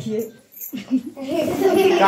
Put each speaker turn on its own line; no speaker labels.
देखिए।